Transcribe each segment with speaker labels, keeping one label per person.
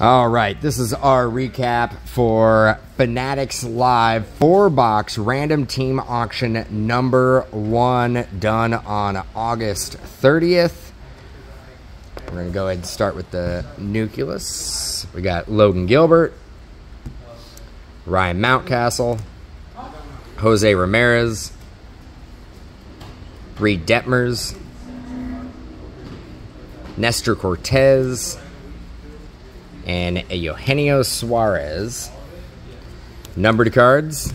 Speaker 1: All right, this is our recap for Fanatics Live four box random team auction number one done on August 30th. We're going to go ahead and start with the nucleus. We got Logan Gilbert, Ryan Mountcastle, Jose Ramirez, Reid Detmers, Nestor Cortes, and Eugenio Suarez. Numbered cards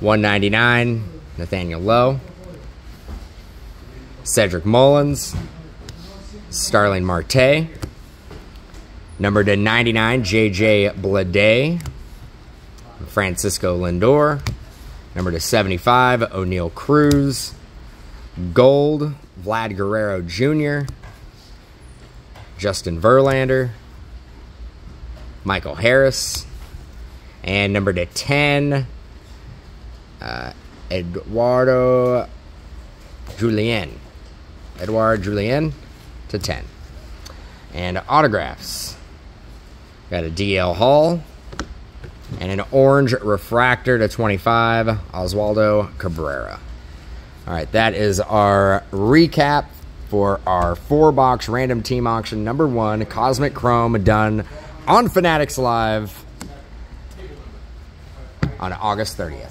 Speaker 1: 199, Nathaniel Lowe, Cedric Mullins, Starling Marte. numbered to 99, JJ Bleday, Francisco Lindor. Number to 75, Oneil Cruz. Gold, Vlad Guerrero Jr., Justin Verlander, Michael Harris, and number to 10, uh, Eduardo Julien. Eduardo Julien to 10. And autographs. Got a DL Hall and an orange refractor to 25, Oswaldo Cabrera. All right, that is our recap for our four box random team auction number one, Cosmic Chrome, done on Fanatics Live on August 30th.